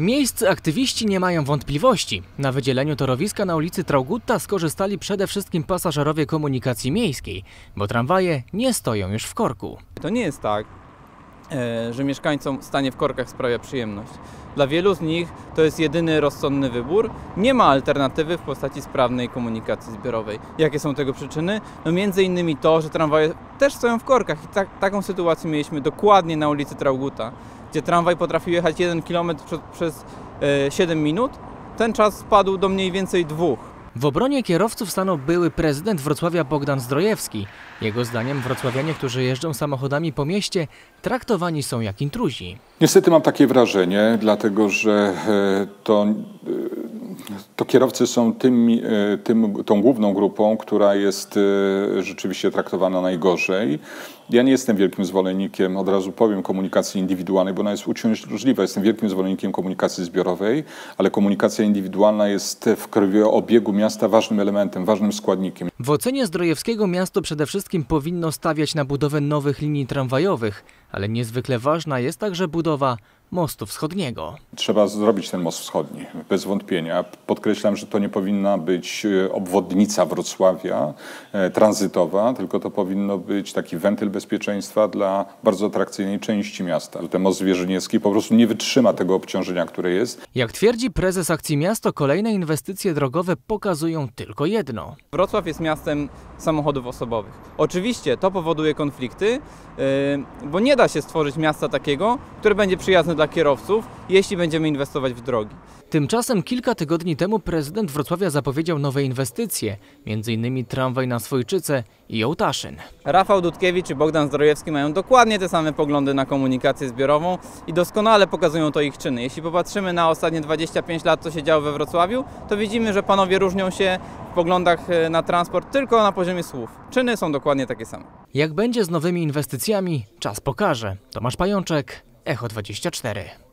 Miejscy aktywiści nie mają wątpliwości. Na wydzieleniu torowiska na ulicy Traugutta skorzystali przede wszystkim pasażerowie komunikacji miejskiej, bo tramwaje nie stoją już w korku. To nie jest tak, że mieszkańcom stanie w korkach sprawia przyjemność. Dla wielu z nich to jest jedyny rozsądny wybór. Nie ma alternatywy w postaci sprawnej komunikacji zbiorowej. Jakie są tego przyczyny? No między innymi to, że tramwaje też stoją w korkach i tak, taką sytuację mieliśmy dokładnie na ulicy Trauguta, gdzie tramwaj potrafił jechać 1 km przez, przez e, 7 minut. Ten czas spadł do mniej więcej dwóch. W obronie kierowców stanął były prezydent Wrocławia Bogdan Zdrojewski. Jego zdaniem wrocławianie, którzy jeżdżą samochodami po mieście, traktowani są jak intruzi. Niestety mam takie wrażenie, dlatego że e, to, e, to kierowcy są tym, e, tym, tą główną grupą, która jest rzeczywiście traktowana najgorzej. Ja nie jestem wielkim zwolennikiem, od razu powiem, komunikacji indywidualnej, bo ona jest uciążliwa. Jestem wielkim zwolennikiem komunikacji zbiorowej, ale komunikacja indywidualna jest w krwiobiegu miasta ważnym elementem, ważnym składnikiem. W ocenie Zdrojewskiego miasto przede wszystkim powinno stawiać na budowę nowych linii tramwajowych, ale niezwykle ważna jest także budowa mostu wschodniego. Trzeba zrobić ten most wschodni, bez wątpienia. Podkreślam, że to nie powinna być e, obwodnica Wrocławia e, tranzytowa, tylko to powinno być taki wentyl bezpieczeństwa dla bardzo atrakcyjnej części miasta. Ten most Zwierzyniecki po prostu nie wytrzyma tego obciążenia, które jest. Jak twierdzi prezes akcji miasto, kolejne inwestycje drogowe pokazują tylko jedno. Wrocław jest miastem samochodów osobowych. Oczywiście to powoduje konflikty, yy, bo nie da się stworzyć miasta takiego, które będzie przyjazne dla kierowców, jeśli będziemy inwestować w drogi. Tymczasem kilka tygodni temu prezydent Wrocławia zapowiedział nowe inwestycje, m.in. tramwaj na Swojczyce i Ołtaszyn. Rafał Dudkiewicz i Bogdan Zdrojewski mają dokładnie te same poglądy na komunikację zbiorową i doskonale pokazują to ich czyny. Jeśli popatrzymy na ostatnie 25 lat, co się działo we Wrocławiu, to widzimy, że panowie różnią się w poglądach e, na transport tylko na poziomie słów. Czyny są dokładnie takie same. Jak będzie z nowymi inwestycjami, czas pokaże. Tomasz Pajączek, Echo 24.